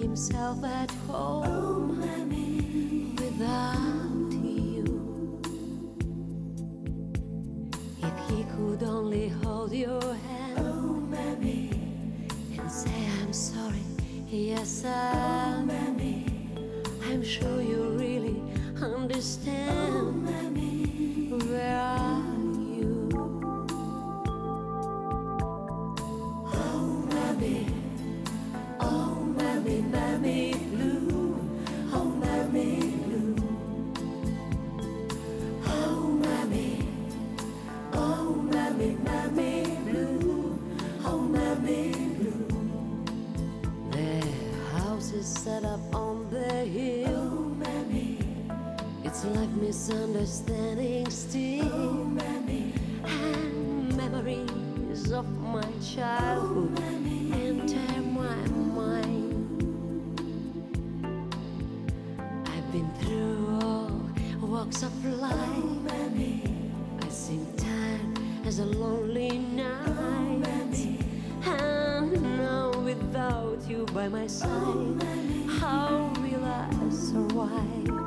himself at home without you. If he could only hold your hand and say, I'm sorry, yes, I'm. On the hill. Oh, mommy. It's like misunderstanding still. And memories of my childhood enter my mind. I've been through all walks of life. I've seen time as a lonely night. And now without you by my side, how will I survive?